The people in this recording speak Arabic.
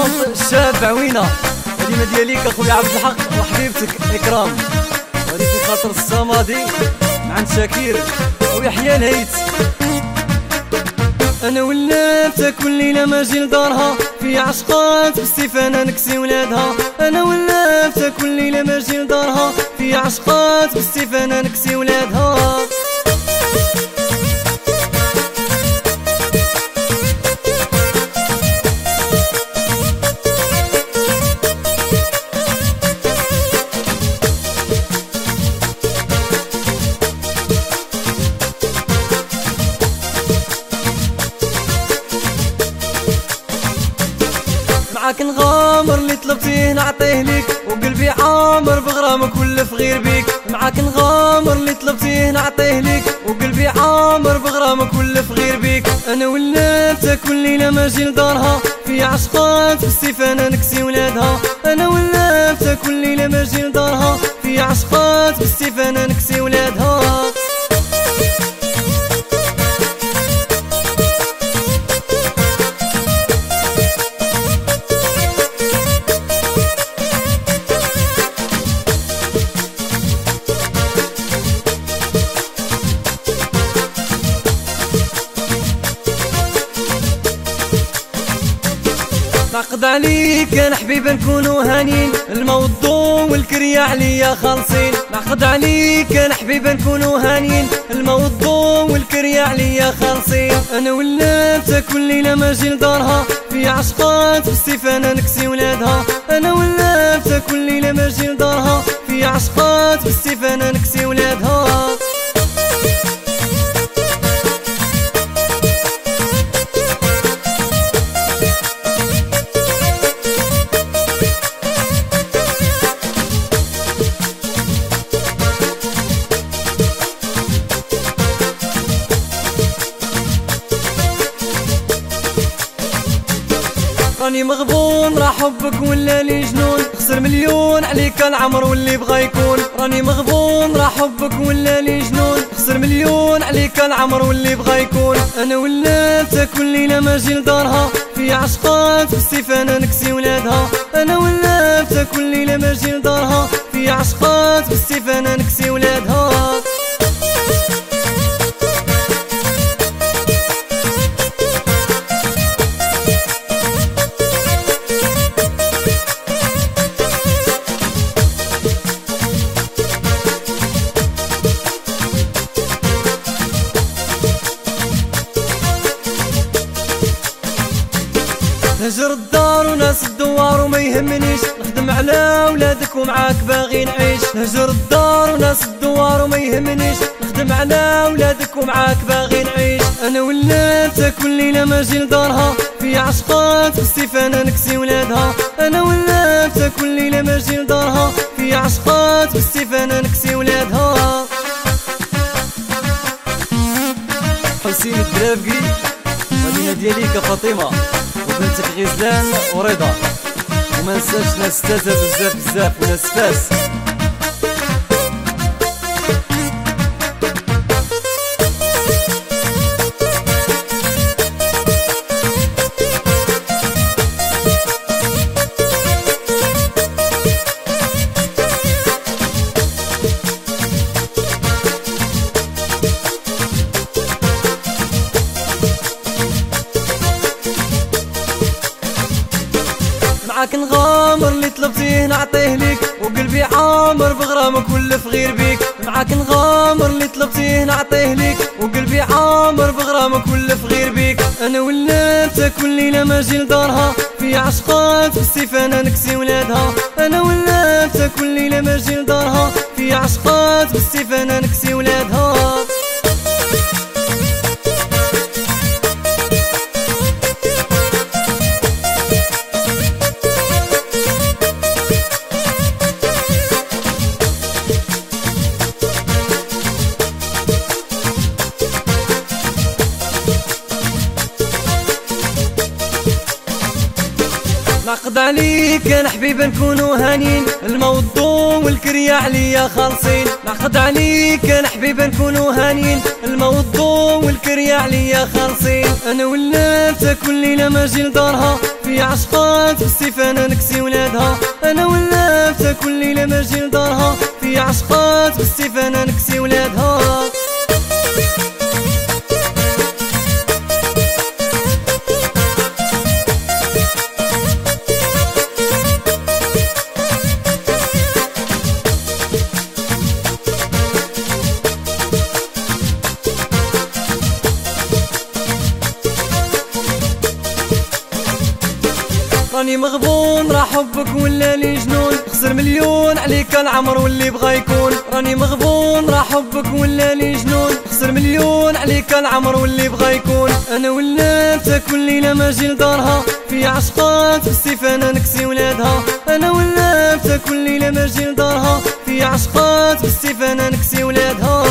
كونت الشاب عوينة الكلمة دياليك أخويا عبد الحق وحبيبتك إكرام. هذه في خاطر الصمادي عند شاكير ويحيى الهيت أنا ولات كل ليلة ماجي لدارها في عشقات بالسيفانه نكسي ولادها. أنا ولات كل ليلة ماجي لدارها في عشقات بالسيفانه نكسي ولادها. معاك نغامر اللي طلبتيه نعطيه ليك وقلبي عامر بغرامك ولا غير بيك. معاك نغامر اللي طلبتيه نعطيه ليك وقلبي عامر بغرامك ولا غير بيك. أنا ولات كل ليله ماجي لدارها في عشقات في السيفانه نكسي ولادها. أنا ولات كل ليله ماجي لدارها في عشقات في السيفانه نكسي ولادها نعقد عليك أنا حبيب نكونوا هانين الموضوع والكريا عليا خالصين. نعقد عليك أنا حبيب نكونوا هانين الموضوع والكريا عليا خالصين. أنا ولات كل ليلة ماجي لدارها في عشقات في السيفانه نكسي ولادها. أنا ولات كل ليلة ماجي لدارها في عشقات في السيفانه نكسي ولادها. راني مغبون راه حبك ولا لي جنون. خسر مليون عليك العمر واللي بغى يكون. راني مغبون راه حبك ولا لي جنون. خسر مليون عليك العمر واللي بغى يكون. أنا ولات كل ليلة ماجي لدارها في عشقات في السيفانه نكسي ولادها. أنا ولات كل ليلة ماجي لدارها في عشقات في السيفانه نكسي ولادها. نهجر الدار وناس الدوار وما يهمنيش. نخدم على ولادك ومعاك باغي نعيش. نهجر الدار وناس الدوار وما يهمنيش. نخدم على ولادك ومعاك باغي نعيش. أنا ولات كل ليلة ماجي لدارها. في عشقات في السيفانه نكسي ولادها. أنا ولات كل ليلة ماجي لدارها. في عشقات في السيفانه نكسي ولادها. حسين الدرابقي مدينة دياليك فاطمة وبنتك غزلان ورضا. وما نساش ناس تازا بزاف بزاف وناس فاس معاك نغامر اللي طلبتيه نعطيه ليك وقلبي عامر بغرامك ولا غير بيك. معاك نغامر اللي طلبتيه نعطيه ليك وقلبي عامر بغرامك ولا غير بيك. أنا ولات كل ليله ماجي لدارها في عشقات في السيفانه نكسي ولادها. أنا ولات كل ليله ماجي لدارها في عشقات في السيفانه نكسي ولادها. نعقد عليك أنا حبيب نكونوا هانين الموضوع والكريا عليا خالصين. نعقد عليك أنا حبيب نكونوا هانين الموضوع والكريا عليا خالصين. أنا ولات كل ليلة ماجي لدارها. في عشقات في السيف أنا نكسي ولادها. أنا ولات كل ليلة ماجي لدارها. في عشقات في السيف أنا نكسي ولادها. راني مغبون راه حبك ولا لي جنون. خسر مليون عليك العمر واللي بغا يكون. راني مغبون راه حبك ولا لي جنون. خسر مليون عليك العمر واللي بغا يكون. أنا ولات كل ليلة ماجي لدارها في عشقات في السيف أنا نكسي ولادها. أنا ولات كل ليلة ماجي لدارها في عشقات في السيف أنا نكسي ولادها.